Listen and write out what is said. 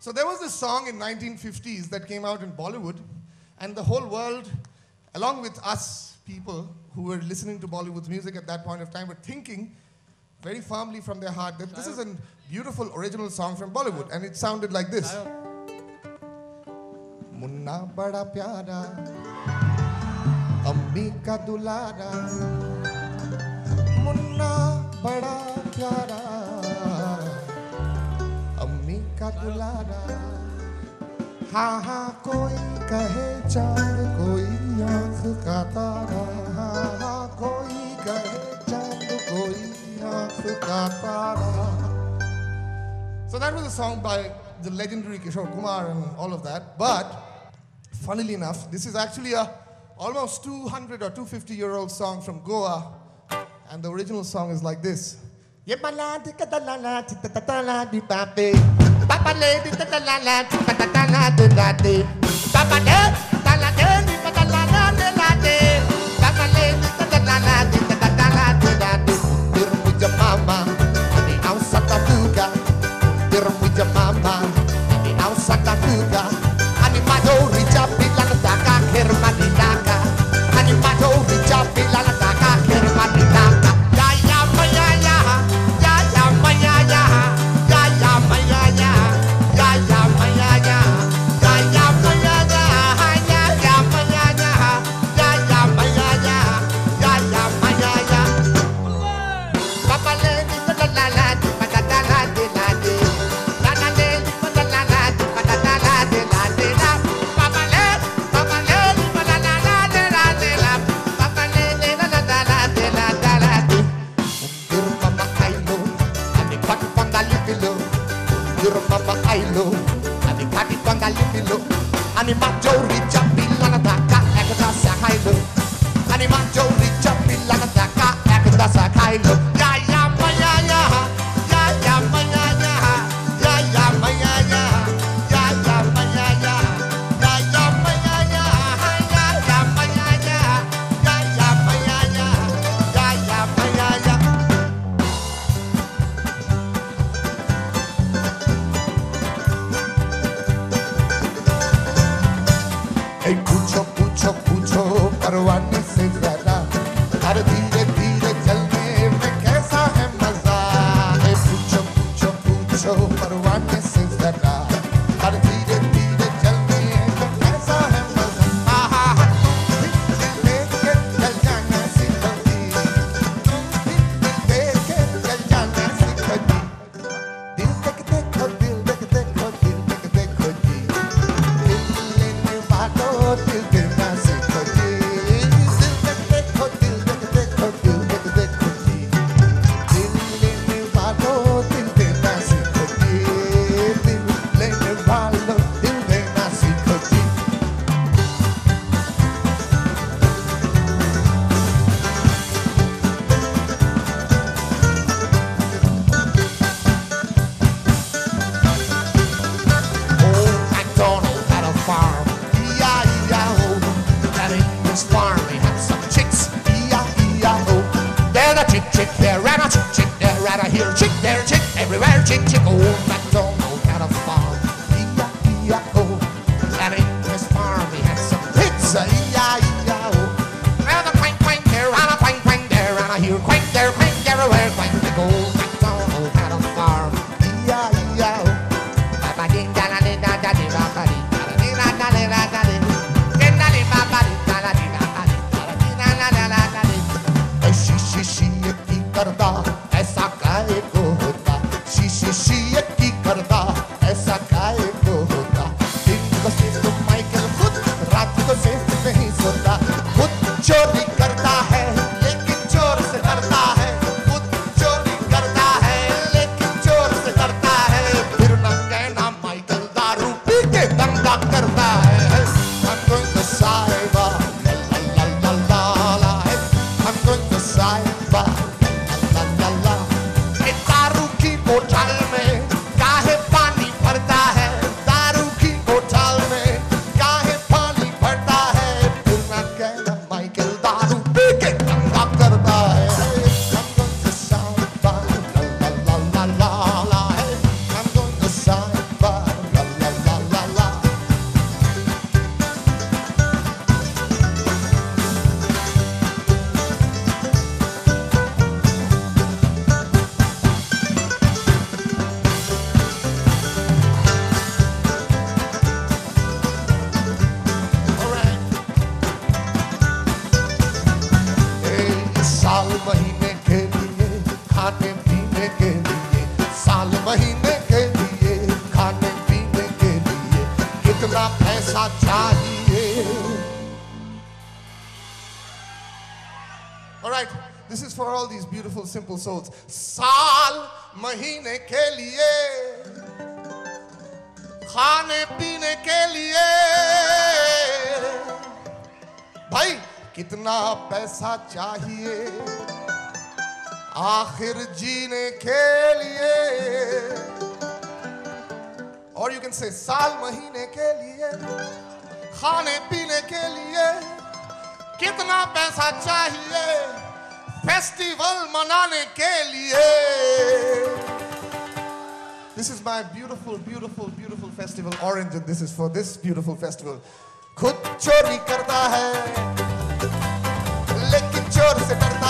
So there was this song in 1950s that came out in Bollywood, and the whole world, along with us people who were listening to Bollywood music at that point of time, were thinking very firmly from their heart that this is a beautiful original song from Bollywood, and it sounded like this. Munna बड़ा प्यारा अम्मी का दुलारा मुन्ना बड़ा प्यारा अम्मी का दुलारा हाँ हाँ कोई कहे चांद कोई आंख का तारा हाँ हाँ कोई कहे चांद कोई आंख का तारा So that was a song by the legendary Kishore Kumar and all of that. But funnily enough, this is actually a almost 200 or 250 year old song from Goa. And the original song is like this. Papa lady, da da la la, da da da da da da. Papa lady. 아니 맞죠리자 빌라가 다가 애그다 사카이로 아니 맞죠리자 빌라가 다가 애그다 사카이로 what one essence that I a chick, chick, there and a chick, chick, there and a here, chick, there, chick, everywhere, chick, chick. Old MacDonald had a farm, E-I-E-I-O. Oh, and in his farm he had some pigs, E-I-E-I-O. This is for all these beautiful, simple souls. साल महीने के लिए खाने पीने के लिए। भाई कितना पैसा चाहिए आखिर जीने के लिए? और यू कैन से साल महीने के लिए खाने पीने के लिए कितना पैसा चाहिए? फेस्टिवल मनाने के लिए This is my beautiful, beautiful, beautiful festival, Orange, and this is for this beautiful festival. खुद चोरी करता है लेकिन चोर से डरता है